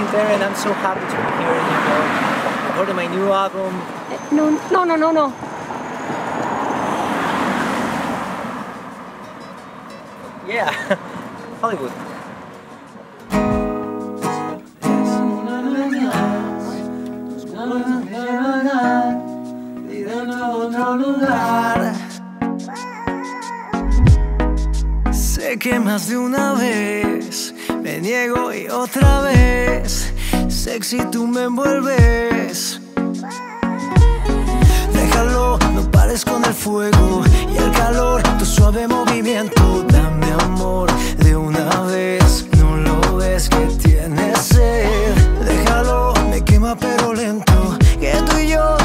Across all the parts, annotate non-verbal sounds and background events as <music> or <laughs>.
been there and I'm so happy to be here, you know, recording my new album. No, no, no, no, no. Yeah, Hollywood. Sé que más de una vez Me niego y otra vez, sexy tú me envuelves. Déjalo, no pares con el fuego y el calor, tu suave movimiento. Dame amor de una vez, no lo ves que tienes sed. Déjalo, me quema pero lento, que tú y yo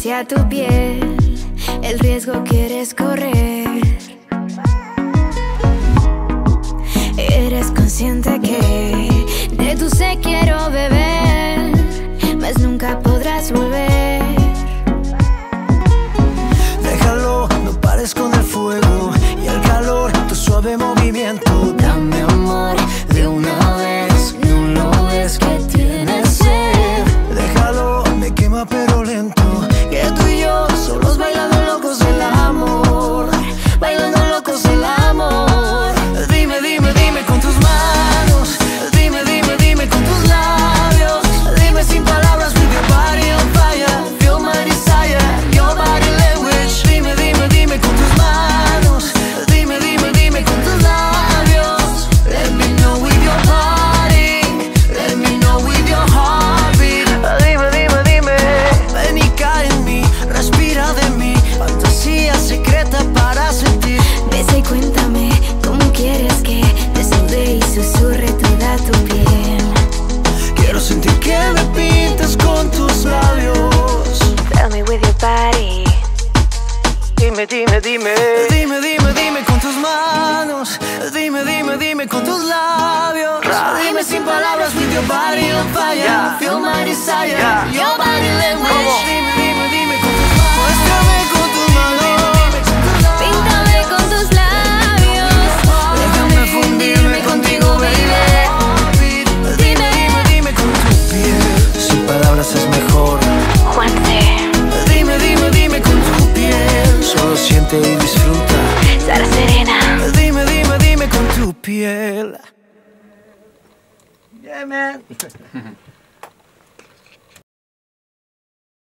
hacia tu piel, el riesgo quieres correr. Dime, dime, dime. Dime, dime, dime con tus manos. Dime, dime, dime con tus labios. Dime sin palabras with your body on fire. Feel my desire. y disfruta. Serena. Dime, dime, dime con tu piel. Yeah, man. <laughs>